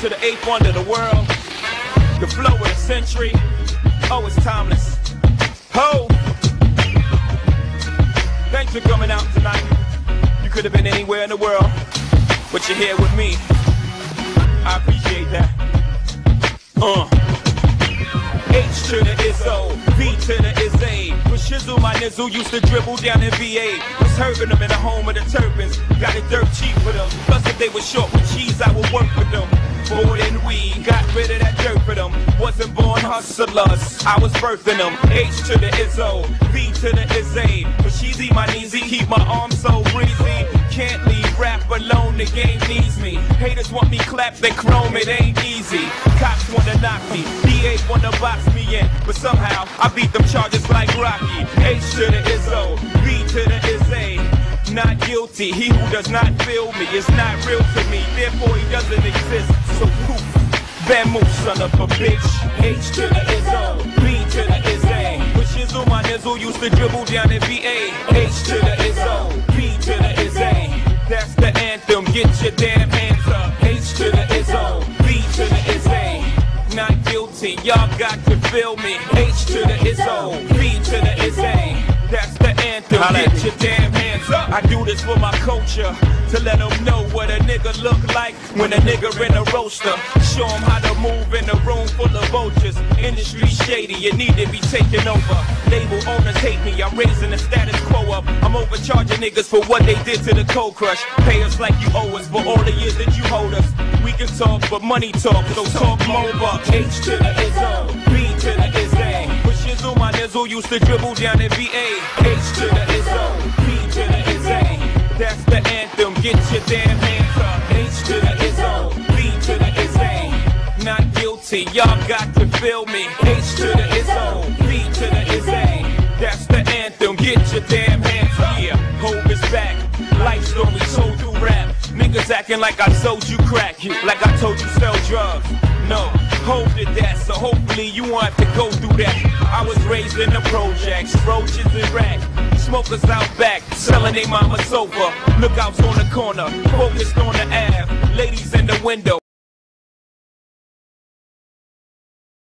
to the eighth wonder of the world. The flow of the century. Oh, it's timeless. Ho! Thanks for coming out tonight. You could have been anywhere in the world, but you're here with me. I appreciate that. Uh. H to the Izzo, V to the Izzy. With Shizzle, my nizzle used to dribble down in VA. Was herbing them in the home of the turbans. Got it dirt cheap for them. Rid of that dirt for them. Wasn't born hustlers, I was birthing them. H to the Izzo, V to the Izzy. But she's eat my knees, keep my arms so breezy. Can't leave rap alone, the game needs me. Haters want me clapped, they chrome, it ain't easy. Cops wanna knock me, DA wanna box me in. But somehow, I beat them charges like Rocky. H to the Izzo, V to the Izzy. Not guilty, he who does not feel me is not real to me, therefore he doesn't exist. Bamboo, son of a bitch. H to the Izzo, B to the Izzy. With Shizzle, my nizzle used to dribble down in VA. H to the Izzo, B to the Izzy. That's the anthem, get your damn hands up. H to the Izzo, B to the Izzy. Not guilty, y'all got to feel me. H to the Izzo, B to the Izzy. That's the anthem, get your damn hands up. I do this for my culture, to let them know what a nigga look like when a nigga in a roaster. Show them how to move in a room full of vultures. Industry shady, you need to be taken over. Label owners hate me, I'm raising the status quo up. I'm overcharging niggas for what they did to the cold crush. Pay us like you owe us for all the years that you hold us. We can talk, but money talk, so talk more bucks. H to the Izzo, B to the Izzy. With Used to dribble down in VA. H to the Izzo, B to the Izzy. That's the anthem, get your damn hands up. H to the Izzo, B to the Izzy. Not guilty, y'all got to feel me. H to the Izzo, B to the Izzy. That's the anthem, get your damn hands up. Yeah, hope is back. Life story told. Niggas acting like I sold you crack, like I told you sell drugs. No, hold did that, so hopefully you have to go through that. I was raised in the projects, roaches and rats. Smokers out back, selling they mama sofa. Lookouts on the corner, focused on the Ave. Ladies in the window.